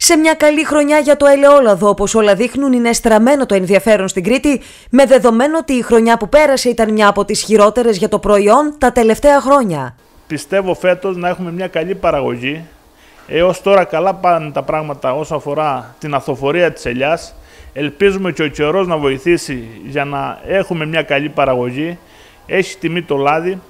Σε μια καλή χρονιά για το ελαιόλαδο, όπως όλα δείχνουν, είναι στραμμένο το ενδιαφέρον στην Κρήτη, με δεδομένο ότι η χρονιά που πέρασε ήταν μια από τις χειρότερες για το προϊόν τα τελευταία χρόνια. Πιστεύω φέτος να έχουμε μια καλή παραγωγή. Έως τώρα καλά πάνε τα πράγματα όσο αφορά την αθοφορία της ελιάς. Ελπίζουμε και ο καιρός να βοηθήσει για να έχουμε μια καλή παραγωγή. Έχει τιμή το λάδι.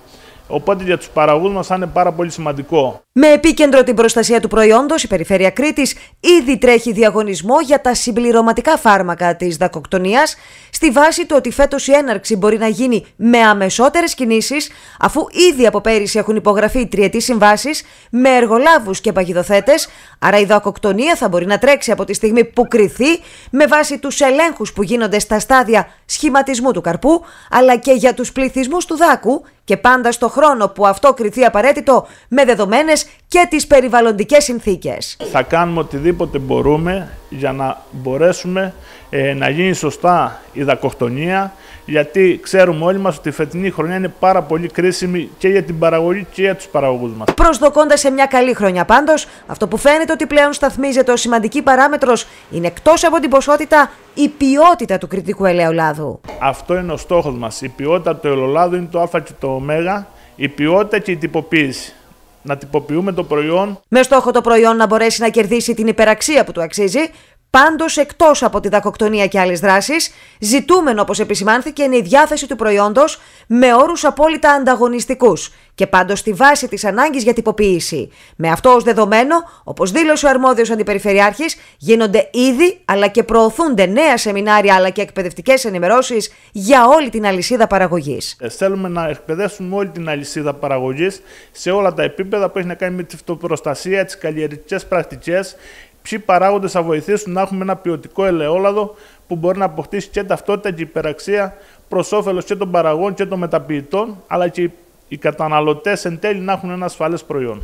Οπότε για τους παραγωγούς μας θα είναι πάρα πολύ σημαντικό. Με επίκεντρο την προστασία του προϊόντος, η Περιφέρεια Κρήτης ήδη τρέχει διαγωνισμό για τα συμπληρωματικά φάρμακα της δακοκτονίας, στη βάση του ότι φέτος η έναρξη μπορεί να γίνει με αμεσότερες κινήσεις, αφού ήδη από πέρυσι έχουν υπογραφεί τριετής συμβάσεις με εργολάβους και παγιδοθέτες, άρα η δακοκτονία θα μπορεί να τρέξει από τη στιγμή που κρυθεί με βάση τους ελέγχους που γίνονται στα στάδια σχηματισμού του καρπού, αλλά και για τους πληθυσμούς του δάκου και πάντα στο χρόνο που αυτό κριθεί απαραίτητο με δεδομένες και τις περιβαλλοντικές συνθήκες. Θα κάνουμε οτιδήποτε μπορούμε για να μπορέσουμε ε, να γίνει σωστά η δακοκτονία γιατί ξέρουμε όλοι μας ότι η φετινή χρονιά είναι πάρα πολύ κρίσιμη και για την παραγωγή και για τους παραγωγούς μας. Προσδοκώντας σε μια καλή χρονιά πάντως, αυτό που φαίνεται ότι πλέον σταθμίζεται ως σημαντική παράμετρος είναι εκτός από την ποσότητα η ποιότητα του κριτικού ελαιολάδου. Αυτό είναι ο στόχος μας. Η ποιότητα του ελαιολάδου είναι το α και το ω, η ποιότητα και η τυποποίηση να τυποποιούμε το προϊόν. Με στόχο το προϊόν να μπορέσει να κερδίσει την υπεραξία που του αξίζει, Πάντως, εκτός από τη δακοκτονία και άλλες δράσεις, ζητούμενο, όπως επισημάνθηκε, είναι η διάθεση του προϊόντος με όρους απόλυτα ανταγωνιστικούς και πάντως στη βάση της ανάγκης για τυποποίηση. Με αυτό ως δεδομένο, όπως δήλωσε ο αρμόδιος Αντιπεριφερειάρχης, γίνονται ήδη αλλά και προωθούνται νέα σεμινάρια αλλά και εκπαιδευτικές ενημερώσεις για όλη την αλυσίδα παραγωγής. Ε, θέλουμε να εκπαιδεύσουμε όλη την αλυσίδα παραγωγής σε όλα τα επίπεδα που έχει να κάνει με τη φυτοπροστασία, τις καλλιεργητικές πρακτικές ποιοι παράγοντες θα βοηθήσουν να έχουμε ένα ποιοτικό ελαιόλαδο που μπορεί να αποκτήσει και ταυτότητα και υπεραξία προς όφελος και των παραγών και των μεταποιητών, αλλά και οι καταναλωτές εν τέλει να έχουν ένα ασφαλές προϊόν.